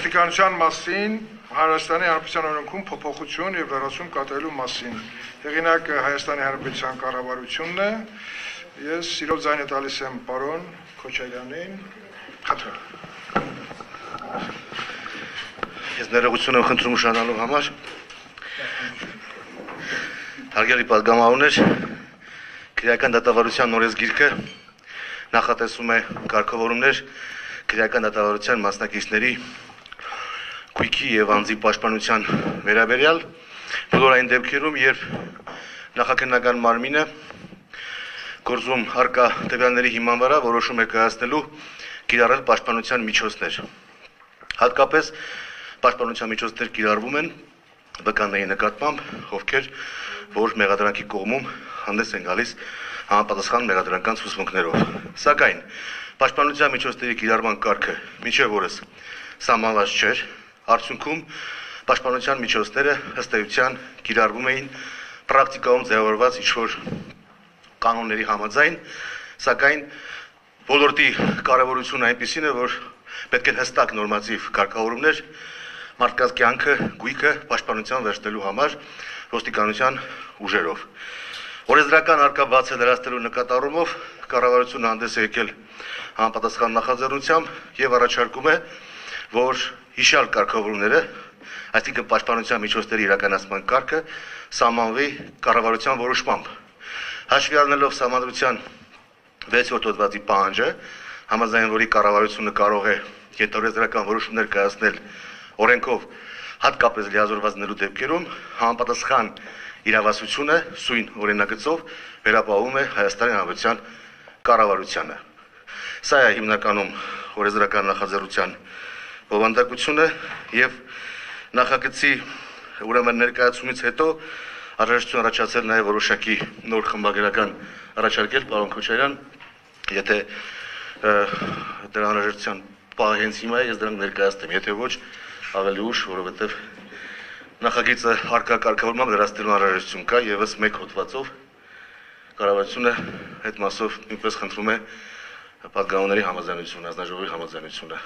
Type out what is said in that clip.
ոստիկանության մասին Հայաստանի Հանրապետության օրենքում փոփոխություն եւ վերացում կատարելու մասին։ Հեղինակ Հայաստանի Հանրապետության կառավարությունն է։ Ես սիրով ձայնը տալիս եմ պարոն Քոչարյանին։ Խնդրեմ։ Ես ներողություն եմ խնդրում շնորհալու համար։ Հարգելի падգամավորներ, քրեական դատավարության օրենսգիրքը նախատեսում է կարգավորումներ քրեական դատավարության մասնակիցների քույքի եւ անձի պաշտպանության վերաբերյալ բոլոր այն դեպքերում, երբ նախաքննական մարմինը գործում արկա տվյալների հիման վրա որոշում է կայացնելու կիրառել պաշտպանության միջոցներ։ Հատկապես պաշտպանության միջոցներ կիրառվում են վկանների նկատմամբ, ովքեր որ մեղադրանքի կողմում հանդես են գալիս համապատասխան մեղադրանական ցուցմունքներով։ Սակայն պաշտպանության միջոցների կիրառման կարգը միջև օրս սահմանված չէր, Արդյունքում պաշտպանության միջոցները ըստ էության կիրառվում էին պրակտիկայում ձևավորված ինչ-որ կանոնների համաձայն, սակայն ոլորտի կարևորությունը այնպեսին է, որ պետք է հստակ նորմատիվ կարգավորումներ մարդկանց կյանքը, գույքը պաշտպանության վերցնելու համար ոստիկանության ուժերով։ Օրենսդրական արկա բաց է դրաստելու նկատառումով կառավարությունը հանդես է եկել համապատասխան նախաձեռնությամբ եւ առաջարկում է, որ հիշալ կարգավորումները, այսինքն պաշտպանության միջոցների իրականացման կարգը սահմանվի կառավարության որոշմամբ։ Հաշվի առնելով սահմանադրության 6-րդ հոդվածի պահանջը, համաձայն որի կառավարությունը կարող է կենտրոնական որոշումներ կայացնել օրենքով հատկապես լիազորվածնելու դեպքերում համապատասխան իրավասությունը սույն օրինագծով վերապահում է Հայաստանի Հանրապետության կառավարությանը։ Սա է հիմնականում օրենսդրական նախաձեռնության բովանդակությունը եւ նախագծի ուրեմն ներկայացումից հետո առաջարկություն առաջացել նաեւ որոշակի նոր խմբագրական առաջարկել պարոն Քոչարյան, եթե դրա անհրաժեշտության պահ հենց հիմա է, ես դրանք ներկայացնեմ, եթե ոչ ավելի ուշ, որովհետեւ նախագիծը արկա կարգավորման վերացնելու անհրաժեշտություն կա եւս մեկ հոդվածով կառավարությունը այդ մասով նույնպես խնդրում է պատգամավորների համաձայնություն, ազնաժողովի համաձայնությունը